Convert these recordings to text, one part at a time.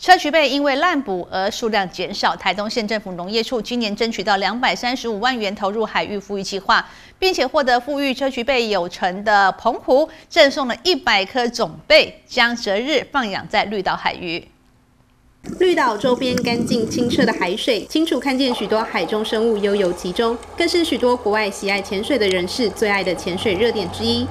砗磲贝因为滥捕而数量减少，台东县政府农业处今年争取到两百三十五万元投入海域富裕计划，并且获得富裕砗磲贝有成的澎湖赠送了一百颗种贝，将择日放养在绿岛海域。绿岛周边干净清澈的海水，清楚看见许多海中生物悠游其中，更是许多国外喜爱潜水的人士最爱的潜水热点之一。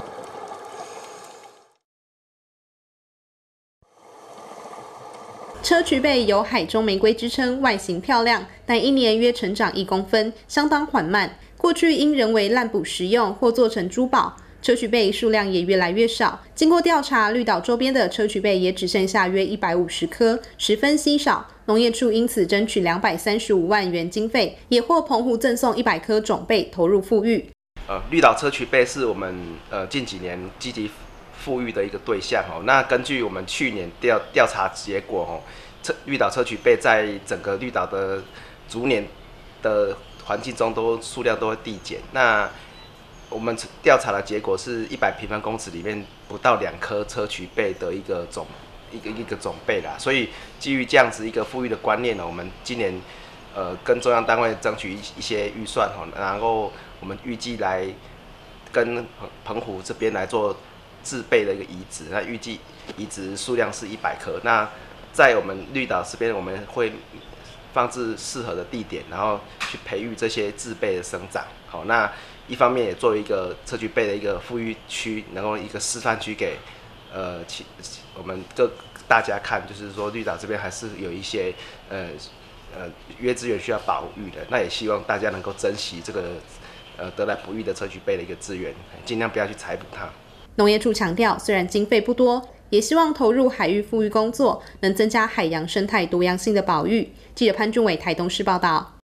砗磲贝有海中玫瑰之称，外形漂亮，但一年约成长一公分，相当缓慢。过去因人为滥捕食用或做成珠宝，砗磲贝数量也越来越少。经过调查，绿岛周边的砗磲贝也只剩下约一百五十颗，十分稀少。农业处因此争取两百三十五万元经费，也获澎湖赠送一百颗种贝，投入富裕。呃，绿岛砗磲贝是我们呃近几年积极。富裕的一个对象哦，那根据我们去年调调查结果哦，车绿岛砗磲贝在整个绿岛的逐年的环境中都数量都会递减。那我们调查的结果是一百平方公尺里面不到两颗砗磲贝的一个种一个一个种贝啦。所以基于这样子一个富裕的观念呢，我们今年呃跟中央单位争取一一些预算哦，然后我们预计来跟澎湖这边来做。自备的一个移植，那预计移植数量是一百颗。那在我们绿岛这边，我们会放置适合的地点，然后去培育这些自备的生长。好，那一方面也作为一个社区备的一个富裕区，然后一个示范区给呃其我们各大家看，就是说绿岛这边还是有一些呃呃约资源需要保育的。那也希望大家能够珍惜这个呃得来不易的社区备的一个资源，尽量不要去采捕它。农业处强调，虽然经费不多，也希望投入海域富裕工作，能增加海洋生态多样性的保育。记者潘俊伟台东市报道。